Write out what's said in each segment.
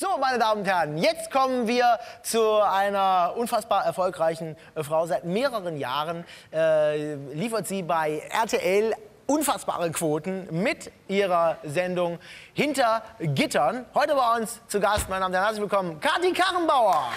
So, meine Damen und Herren, jetzt kommen wir zu einer unfassbar erfolgreichen äh, Frau. Seit mehreren Jahren äh, liefert sie bei RTL unfassbare Quoten mit ihrer Sendung Hinter Gittern. Heute bei uns zu Gast, meine Damen und Herren, herzlich willkommen, Kathi Karrenbauer.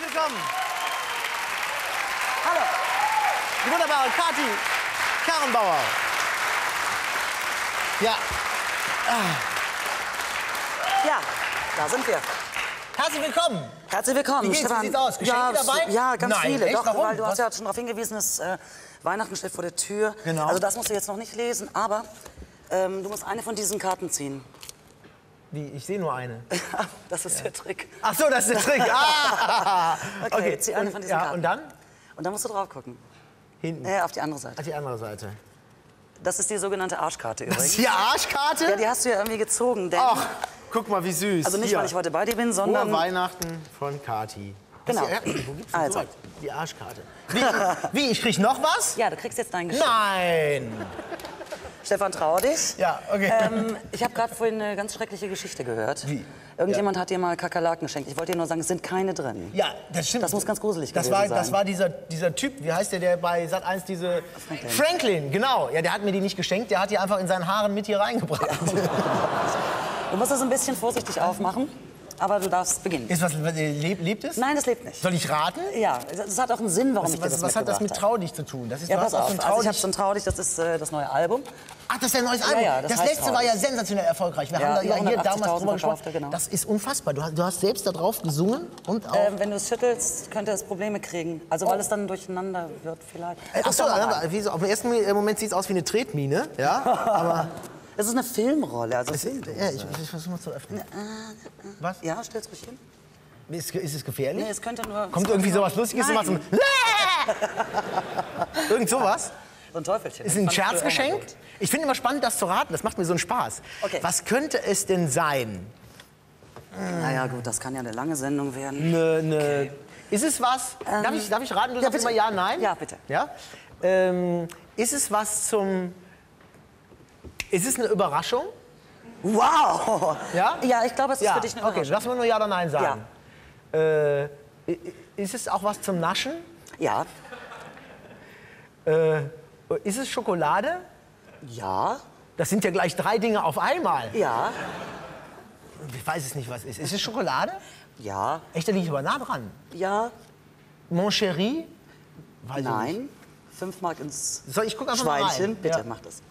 Herzlich willkommen. Hallo. Die wunderbare Kathi Karrenbauer. Ja, Ja, da sind wir. herzlich willkommen. Herzlich willkommen. Wie geht's? Wie Stefan. sieht's aus? Geschenke ja, dabei? Ja, ganz Nein, viele. echt? Doch, Warum? weil du hast ja schon darauf hingewiesen, dass äh, Weihnachten steht vor der Tür. Genau. Also das musst du jetzt noch nicht lesen, aber ähm, du musst eine von diesen Karten ziehen. Wie, ich sehe nur eine. das ist der Trick. Ach so, das ist der Trick. Ah. Okay, zieh eine von diesen ja, Karten. Und dann? Und dann musst du drauf gucken. Hinten. Äh, auf die andere Seite. Auf die andere Seite. Das ist die sogenannte Arschkarte Das übrigens. ist die Arschkarte? Ja, die hast du ja irgendwie gezogen. Ach, guck mal, wie süß. also nicht, Hier. weil ich heute bei dir bin, Frohe sondern... Weihnachten von Kati. Genau. Ja, wo gibt's denn Also. Die Arschkarte. Wie, wie, ich krieg noch was? Ja, du kriegst jetzt dein Geschenk. Nein. Stefan, trau dich. Ja, okay. Ähm, ich habe gerade vorhin eine ganz schreckliche Geschichte gehört. Wie? Irgendjemand hat dir mal Kakerlaken geschenkt. Ich wollte dir nur sagen, es sind keine drin. Ja, das stimmt. Das muss ganz gruselig das gewesen war, sein. Das war dieser, dieser Typ, wie heißt der, der bei Sat1 diese... Franklin. Franklin, genau. Ja, der hat mir die nicht geschenkt, der hat die einfach in seinen Haaren mit hier reingebracht. Du musst das ein bisschen vorsichtig aufmachen, aber du darfst beginnen. Ist was, lebt, lebt es? Nein, es lebt nicht. Soll ich raten? Ja, das hat auch einen Sinn, warum Was, ich dir was, das was hat das mit Traudig zu tun? Das ist. Ja, pass auf. so Also ich Traudig- habe so ein Traudig, das ist äh, das neue Album. Ach, das ist ein neues Album. ja, das das heißt letzte war ja sensationell erfolgreich. Wir Ja, haben da ja hier damals 180.000 drüber gesprochen. genau. Das ist unfassbar. Du hast, du hast selbst da drauf gesungen und auch... Ähm, wenn du es schüttelst, könnte es Probleme kriegen. Also weil es dann durcheinander wird vielleicht. Ach Guck so, auf den ersten äh, Moment sieht es aus wie eine Tretmine, ja? Aber Es ist eine Filmrolle. Also es ist, ja, ich, ich versuche mal zu öffnen. Was? ja, stell's ruhig hin. Ist, ist es gefährlich? Nee, es könnte nur... Kommt irgendwie sowas Lustiges Nein. so... Irgend sowas? So ein Teufelchen. Ist Das ein Scherzgeschenk? Ich finde immer spannend, das zu raten. Das macht mir so einen Spaß. Okay. Was könnte es denn sein? Naja, gut, das kann ja eine lange Sendung werden. Ne, ne, Ist es was? darf, ich, darf ich raten? Du Ähm, ja, sagst bitte. immer ja, nein? Ja, bitte. Ja? Ähm, ist es was zum. Ist es eine Überraschung? Wow! Ja? Ja, ich glaube, es ist ja. für dich eine Okay, Überraschung. lass mir nur ja oder nein sagen. Äh, i- i- ist es auch was zum Naschen? Ja. Äh, ist es Schokolade? Ja. Das sind ja gleich drei Dinge auf einmal. Ja. Ich weiß es nicht, was es ist. Ist es Schokolade? Ja. Echt, da liege ich aber nah dran. Ja. Mon Chéri? Weiß. Nein. Fünf Mark ins Soll ich guck einfach mal rein? Schweinchen. Bitte, Ja. mach das.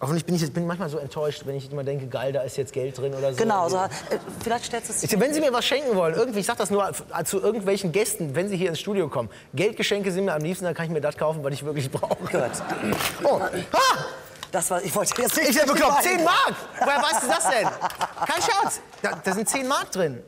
Hoffentlich bin ich, jetzt- bin manchmal so enttäuscht, wenn ich immer denke, geil, da ist jetzt Geld drin oder so. Genau, so, äh, vielleicht stellst du es... Wenn Sie mir was schenken wollen, irgendwie, ich sage das nur zu irgendwelchen Gästen, wenn Sie hier ins Studio kommen. Geldgeschenke sind mir am liebsten, dann kann ich mir das kaufen, was ich wirklich brauche. Gut. Oh, ha! Das war, ich wollte jetzt nicht... Ich habe bekommen 10 Mark! Woher weißt du das denn? Kein Scherz! Da, da sind 10 Mark drin.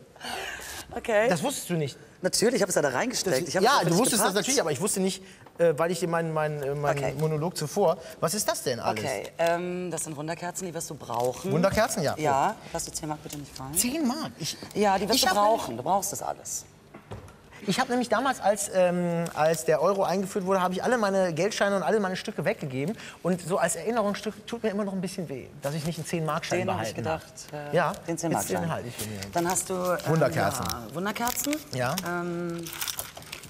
Okay. Das wusstest du nicht. Natürlich, ich habe es ja da reingesteckt. Ja, du wusstest das gepackt. natürlich, aber ich wusste nicht, äh, weil ich dir meinen mein, äh, mein Okay. Monolog zuvor. Was ist das denn alles? Okay, ähm, das sind Wunderkerzen, die wirst du brauchen. Wunderkerzen, ja. Ja, lass die 10 Mark bitte nicht fallen. 10 Mark? Ich, Ja, die wirst du brauchen. Du brauchst das alles. Ich habe nämlich damals, als, ähm, als der Euro eingeführt wurde, habe ich alle meine Geldscheine und alle meine Stücke weggegeben. Und so als Erinnerungsstück tut mir immer noch ein bisschen weh, dass ich nicht einen 10-Mark-Schein Den habe ich behalten gedacht. habe. äh, Ja, den 10 jetzt Mark den halte ich für mir. Dann hast du ähm, Wunderkerzen. Ja, Wunderkerzen. Ja. Ähm,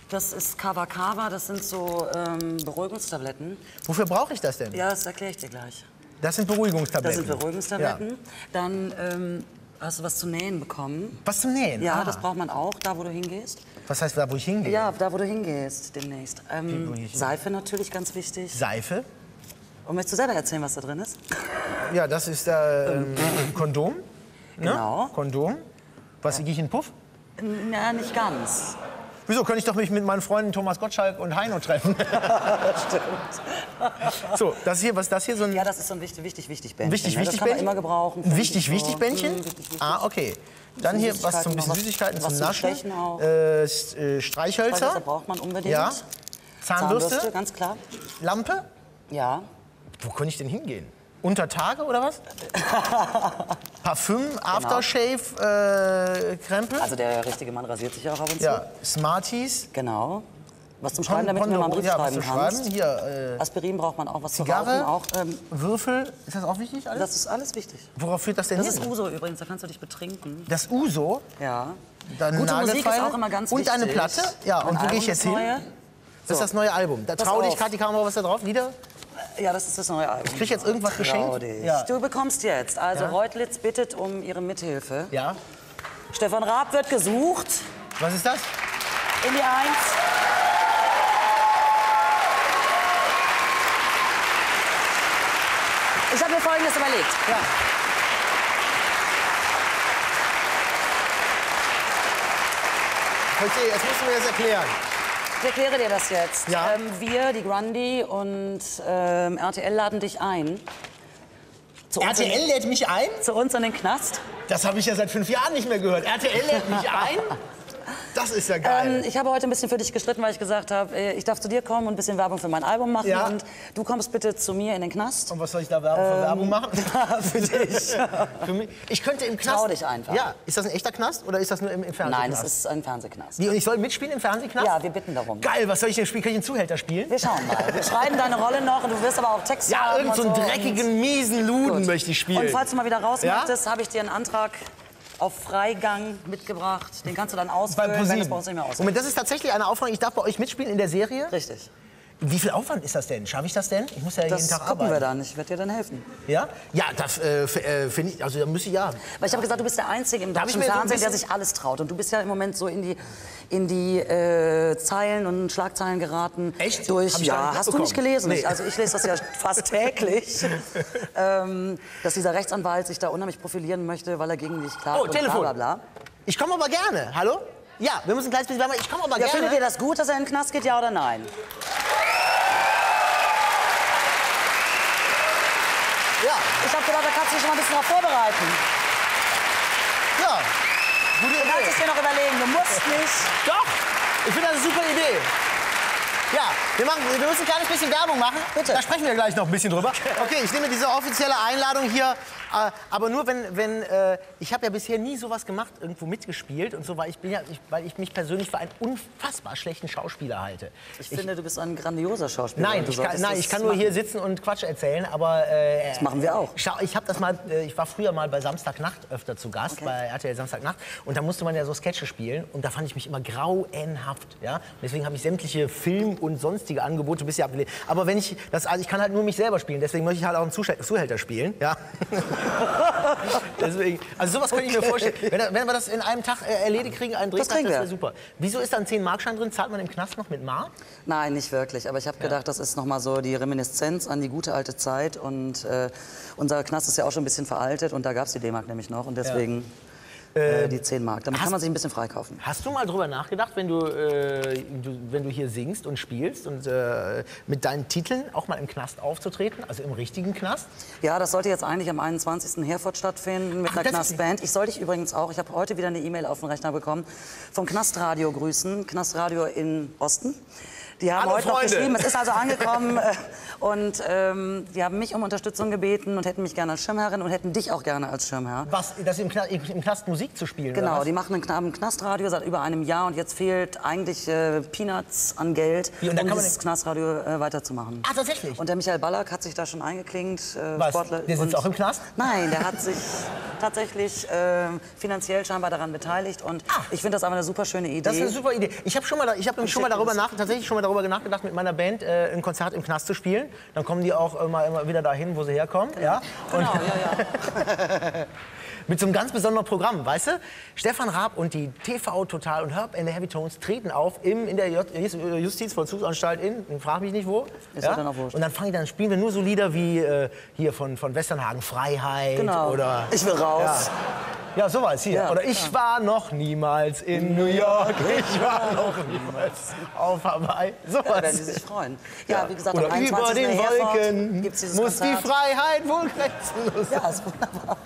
das ist Kava Kava, das sind so ähm, Beruhigungstabletten. Wofür brauche ich das denn? Ja, das erkläre ich dir gleich. Das sind Das Beruhigungstabletten. sind Beruhigungstabletten. Dann ähm, hast du was zu nähen bekommen. Ja. Was zum Nähen? Ja, Ah. das braucht man auch, da wo du hingehst. Was heißt da, wo ich hingehe? Ja, da wo du hingehst demnächst. Ähm? Seife natürlich, ganz wichtig. Seife? Und möchtest du selber erzählen, was da drin ist? Ja, das ist äh, Kondom. Ne? Genau. Kondom. Was, gehe ich in den Puff? Na, nicht ganz. Wieso könnte ich doch mich mit meinen Freunden Thomas Gottschalk und Heino treffen? so, das hier, was ist das hier? So ein Ja, das ist so ein wichtig, wichtig, wichtig Bändchen. wichtig, ne? wichtig Das Bändchen? immer gebrauchen. Ein wichtig, so. wichtig Bändchen? Mm, wichtig, wichtig. Ah, okay. Dann hier was zum bisschen Süßigkeiten zum Naschen. Äh, äh, Streichhölzer Streichhölzer. braucht man unbedingt. Ja. Zahnbürste. ganz klar. Lampe. Ja. Wo könnte ich denn hingehen? Unter Tage oder was? Parfüm, Aftershave, äh, Krempel? Also der richtige Mann rasiert sich ja auch ab und zu. ja, Smarties. Genau. Was zum Schreiben, damit du mir mal einen Brief ja, schreiben kannst. schreiben. Hier, äh, Aspirin braucht man auch, was Zigarre, zu rauchen auch. Ähm, Würfel. Ist das auch wichtig alles? das ist alles wichtig. Worauf führt das denn Das hin? ist Uso übrigens, da kannst du dich betrinken. Das Uso. Ja. Dann Gute Musik ist Nagelfeile auch immer ganz Und wichtig. eine Platte. Ja, und wo gehe ich jetzt hin? neue. Das ist das neue Album. Da trau dich, die Kamera, was da drauf? Lieder? Ja, das ist das neue Album. Ich krieg jetzt irgendwas Trau geschenkt? Ja. Du bekommst jetzt. Also Ja. Reutlitz bittet um ihre Mithilfe. Ja. Stefan Raab wird gesucht. Was ist das? In die Eins. Ich habe mir Folgendes überlegt. Ja. Okay, jetzt musst du mir das erklären. Ich erkläre dir das jetzt. Ja. Ähm, wir, die Grundy und ähm, RTL laden dich ein. Zu uns, RTL lädt mich ein? zu uns in den Knast. Das habe ich ja seit fünf Jahren nicht mehr gehört. RTL lädt mich ein? Das ist ja geil. Ähm, ich habe heute ein bisschen für dich gestritten, weil ich gesagt habe, äh, ich darf zu dir kommen und ein bisschen Werbung für mein Album machen. Ja. Und du kommst bitte zu mir in den Knast. Und was soll ich da Werbung, für Werbung machen? für dich. Für mich? Ich könnte im Knast. Trau dich einfach. Ja, ist das ein echter Knast oder ist das nur im, im Fernsehknast? Nein, es ist ein Fernsehknast. Wie, und ich soll mitspielen im Fernsehknast? Ja, wir bitten darum. Geil, was soll ich denn spielen? Kann ich einen Zuhälter spielen? Wir schauen mal. Wir schreiben deine Rolle noch und du wirst aber auch Texte Ja, haben irgend so so. dreckigen, miesen Luden Gut. möchte ich spielen. Und falls du mal wieder raus Ja? möchtest, habe ich dir einen Antrag auf Freigang mitgebracht. Den kannst du dann ausfüllen, wenn es ProSieben. bei uns nicht mehr aussieht. Moment, das ist tatsächlich eine Aufforderung. Ich darf bei euch mitspielen in der Serie. Richtig. Wie viel Aufwand ist das denn? Schaffe ich das denn? Ich muss ja jeden Das Tag gucken arbeiten. wir dann. Ich werde dir dann helfen. Ja? Ja, das äh, äh, finde ich, also da müsste ich ja. Weil ich habe gesagt, du bist der Einzige im deutschen mir so Fernsehen, der sich alles traut. Und du bist ja im Moment so in die, in die äh, Zeilen und Schlagzeilen geraten. Echt? Durch, ja, hast du nicht gelesen? Nee. Ich, also ich lese das ja fast täglich. ähm, dass dieser Rechtsanwalt sich da unheimlich profilieren möchte, weil er gegen dich klagt Oh, und Telefon. bla bla bla. Ich komme aber gerne. Hallo? Ja, wir müssen ein kleines bisschen. Ich komme aber Ja, gerne. findet ihr das gut, dass er in den Knast geht, ja oder nein? Ja, Ich habe gedacht, da kannst du dich schon mal ein bisschen darauf vorbereiten. ja. Gute Du kannst Idee. es dir noch überlegen. Du musst nicht. Doch, ich finde das eine super Idee. Ja, wir, machen, wir müssen ein kleines bisschen Werbung machen. Bitte. Da sprechen wir gleich noch ein bisschen drüber. Okay, ich nehme diese offizielle Einladung hier, äh, aber nur wenn, wenn äh, ich habe ja bisher nie sowas gemacht, irgendwo mitgespielt und so, weil ich bin ja, ich, weil ich mich persönlich für einen unfassbar schlechten Schauspieler halte. Ich, finde, du bist ein grandioser Schauspieler. Nein, ich kann, nein, ich kann nur machen. hier sitzen und Quatsch erzählen, aber äh, Das machen wir auch. Ich habe das mal, äh, ich war früher mal bei Samstagnacht öfter zu Gast, Okay. bei RTL Samstagnacht und da musste man ja so Sketche spielen und da fand ich mich immer grauenhaft, ja. Und deswegen habe ich sämtliche Film und sonstige Angebote bisher abgelehnt. Aber wenn ich das, also ich kann halt nur mich selber spielen, deswegen möchte ich halt auch einen Zuhälter spielen, ja. deswegen, also sowas könnte ich mir vorstellen. Wenn, wenn wir das in einem Tag äh, erledigt kriegen, einen Dreh, Das kriegen das wäre super. Wieso ist da ein 10-Markschein drin? Zahlt man im Knast noch mit Mark? Nein, nicht wirklich. Aber ich habe gedacht, das ist noch mal so die Reminiszenz an die gute alte Zeit. Und äh, unser Knast ist ja auch schon ein bisschen veraltet. Und da gab es die D-Mark nämlich noch. Und deswegen äh, die 10 Mark. Damit hast- kann man sich ein bisschen freikaufen. Hast du mal drüber nachgedacht, wenn du, äh, du, wenn du hier singst und spielst und äh, mit deinen Titeln auch mal im Knast aufzutreten, also im richtigen Knast? Ja, das sollte jetzt eigentlich am 21. in Herford stattfinden mit Ach, einer Knastband. Ich soll dich übrigens auch, ich habe heute wieder eine E-Mail auf den Rechner bekommen, vom Knastradio grüßen. Knastradio in Osten. Die haben Hallo, heute noch Freunde. geschrieben, es ist also angekommen äh, und ähm, die haben mich um Unterstützung gebeten und hätten mich gerne als Schirmherrin und hätten dich auch gerne als Schirmherr. Was, das im Knast, im Knast Musik zu spielen? Genau, die machen einen Kna- ein Knastradio seit über einem Jahr und jetzt fehlt eigentlich äh, Peanuts an Geld, Wie, um dieses Knastradio äh, weiterzumachen. Ah, tatsächlich? Und der Michael Ballack hat sich da schon eingeklinkt. Äh, Was, Sportler. der sitzt auch im Knast? Nein, der hat sich tatsächlich äh, finanziell scheinbar daran beteiligt. Und Ah. ich finde das aber eine super schöne Idee. Das ist eine super Idee. Ich habe schon mal, ich hab schon mal darüber nach, tatsächlich schon mal darüber nachgedacht, mit meiner Band äh, ein Konzert im Knast zu spielen. Dann kommen die auch immer, immer wieder dahin, wo sie herkommen. Ja? Und Genau, ja, ja. mit so einem ganz besonderen Programm, weißt du? Stefan Raab und die TV Total und Herb and the Heavy Tones treten auf im, in der Justizvollzugsanstalt in, frag mich nicht wo. Ist ja dann auch wurscht. Und dann, fangen, dann spielen wir nur so Lieder wie äh, hier von, von Westernhagen, Freiheit Genau. oder... Ich will raus. Ja, sowas hier. Ja, Oder ich war noch niemals in New York, ich war noch niemals auf Hawaii. Sowas. Da werden die sich freuen. Ja, wie gesagt, Oder am 21. über den Wolken muss die. Freiheit wohl grenzenlos Ja, ist wunderbar.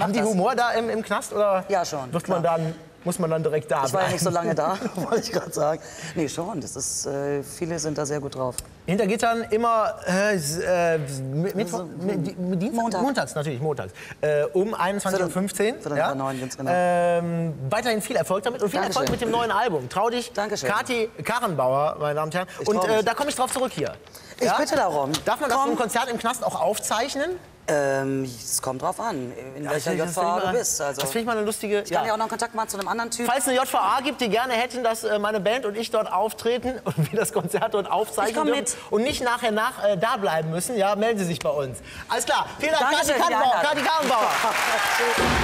Haben die. Humor da im, im Knast oder Ja, schon, wird man dann muss man dann direkt da Ich war ja nicht so lange da, wollte ich gerade sagen. Nee, schon. Das ist, äh, viele sind da sehr gut drauf. Hinter Gittern immer äh, äh, mit, mit, mit, mit Dienstag? Montag. montags, natürlich, montags. Äh, um 21.15 Uhr. Ganz genau. Ähm, weiterhin viel Erfolg damit und viel Dankeschön. Erfolg mit dem neuen Album. Trau dich, Dankeschön. Kathi Karrenbauer, meine Damen und Herren. Ich und äh, da komme ich drauf zurück hier. Ich bitte darum. Darf man das Komm. so ein Konzert im Knast auch aufzeichnen? Ähm, es kommt drauf an, in welcher Das JVA du mal- bist. Also, Das finde ich mal eine lustige... ich kann ja auch noch Kontakt machen zu einem anderen Typ. Falls es eine JVA gibt, die gerne hätten, dass äh, meine Band und ich dort auftreten und wir das Konzert dort aufzeichnen dürfen und nicht nachher nach äh, da bleiben müssen, ja, melden Sie sich bei uns. Alles klar. Vielen Dank, Kathi Dankeschön für